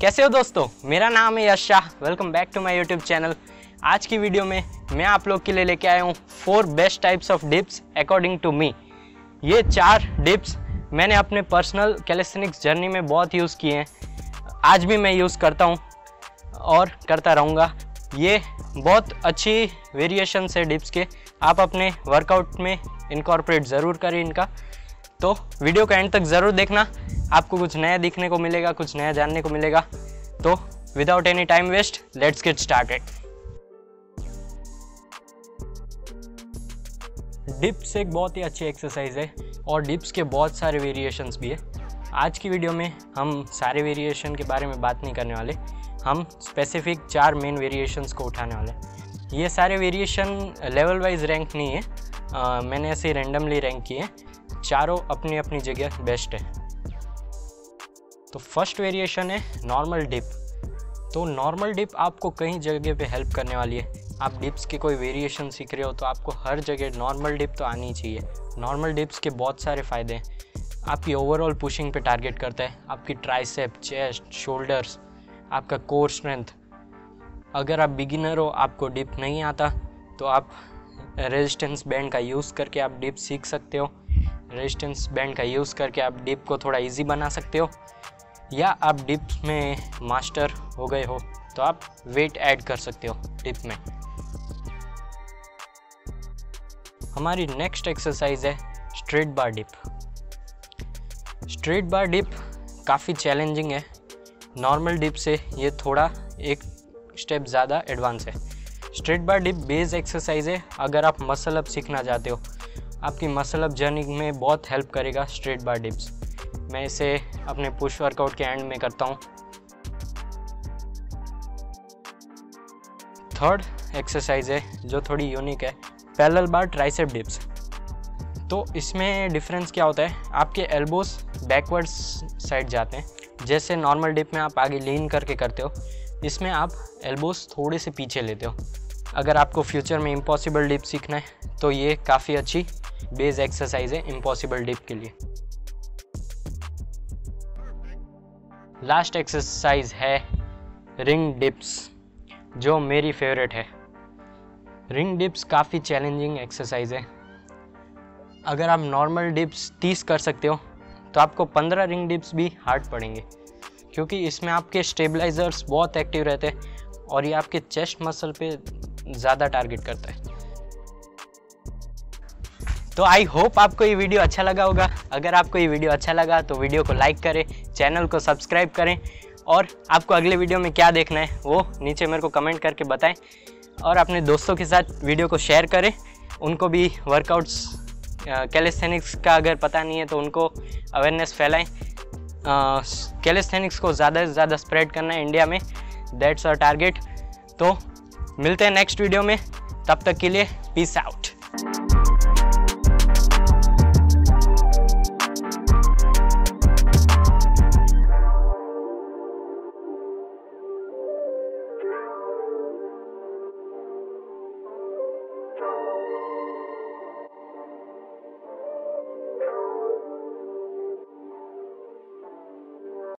कैसे हो दोस्तों? मेरा नाम है Yash Shah. Welcome back to my YouTube channel आज की वीडियो में मैं आप लोग के लिए लेके आया हूँ four best types of dips according to me ये चार डिप्स मैंने अपने पर्सनल कैलेस्थेनिक्स जर्नी में बहुत यूज़ किए हैं। आज भी मैं यूज़ करता हूँ और करता रहूँगा। ये बहुत अच्छी वेरिएशंस है डिप्स के। आप अपने वर्कआउट में इनकॉर्पोरेट ज़रूर करें इनका। तो वीडियो का एंड तक ज़रूर देखना। आपको कुछ नया दिखने को मिलेगा कुछ नया जानने को मिलेगा। तो without any time waste let's get started dips एक बहुत ही अच्छी एक्सरसाइज है और डिप्स के बहुत सारे वेरिएशंस भी है। आज की वीडियो में हम सारे वेरिएशन के बारे में बात नहीं करने वाले। हम स्पेसिफिक चार मेन वेरिएशंस को उठाने वाले ये सारे वेरिएशन लेवल वाइज रैंक नहीं है। आ, मैंने ऐसे रैंडमली रैंक किए हैं। चारों अपनी अपनी जगह बेस्ट है। तो फ़र्स्ट वेरिएशन है नॉर्मल डिप। तो नॉर्मल डिप आपको कई जगह पे हेल्प करने वाली है। आप डिप्स की कोई वेरिएशन सीख रहे हो तो आपको हर जगह नॉर्मल डिप तो आनी चाहिए। नॉर्मल डिप्स के बहुत सारे फ़ायदे हैं। आपकी ओवरऑल पुशिंग पे टारगेट करता है। आपकी ट्राइसेप चेस्ट शोल्डर्स आपका कोर स्ट्रेंथ अगर आप बिगिनर हो, आपको डिप नहीं आता तो आप रेजिस्टेंस बैंड का यूज़ करके आप डिप सीख सकते हो। रेजिस्टेंस बैंड का यूज़ करके आप डिप को थोड़ा इजी बना सकते हो। या आप डिप में मास्टर हो गए हो तो आप वेट ऐड कर सकते हो डिप में। हमारी नेक्स्ट एक्सरसाइज है straight bar dip. Straight bar dip काफ़ी चैलेंजिंग है। नॉर्मल डिप से ये थोड़ा एक स्टेप ज़्यादा एडवांस है। Straight bar dip base exercise है, अगर आप मसल अप सीखना चाहते हो, आपकी मसल अप जर्नी में बहुत हेल्प करेगा स्ट्रेट बार डिप्स। मैं इसे अपने पुश वर्कआउट के एंड में करता हूँ। थर्ड एक्सरसाइज है, जो थोड़ी यूनिक है, पैरेलल बार ट्राइसेप डिप्स। तो इसमें डिफरेंस क्या होता है, आपके एल्बोस बैकवर्ड्स साइड जाते हैं। जैसे नॉर्मल डिप में आप आगे लीन करके करते हो, इसमें आप एल्बोस थोड़े से पीछे लेते हो। अगर आपको फ्यूचर में इम्पॉसिबल डिप सीखना है तो ये काफ़ी अच्छी बेस एक्सरसाइज है, इम्पॉसिबल डिप के लिए। लास्ट एक्सरसाइज है रिंग डिप्स, जो मेरी फेवरेट है। रिंग डिप्स काफ़ी चैलेंजिंग एक्सरसाइज है। अगर आप नॉर्मल डिप्स तीस कर सकते हो तो आपको पंद्रह रिंग डिप्स भी हार्ड पड़ेंगे, क्योंकि इसमें आपके स्टेबलाइजर्स बहुत एक्टिव रहते हैं और ये आपके चेस्ट मसल पे ज़्यादा टारगेट करता है। तो आई होप आपको ये वीडियो अच्छा लगा होगा। अगर आपको ये वीडियो अच्छा लगा तो वीडियो को लाइक करें चैनल को सब्सक्राइब करें, और आपको अगले वीडियो में क्या देखना है, वो नीचे मेरे को कमेंट करके बताएँ। और अपने दोस्तों के साथ वीडियो को शेयर करें। उनको भी वर्कआउट्स कैलिस्थेनिक्स का अगर पता नहीं है तो उनको अवेयरनेस फैलाएँ। कैलिस्थेनिक्स को ज़्यादा से ज़्यादा स्प्रेड करना है इंडिया में। दैट्स आर टारगेट तो मिलते हैं नेक्स्ट वीडियो में। तब तक के लिए पीस आउट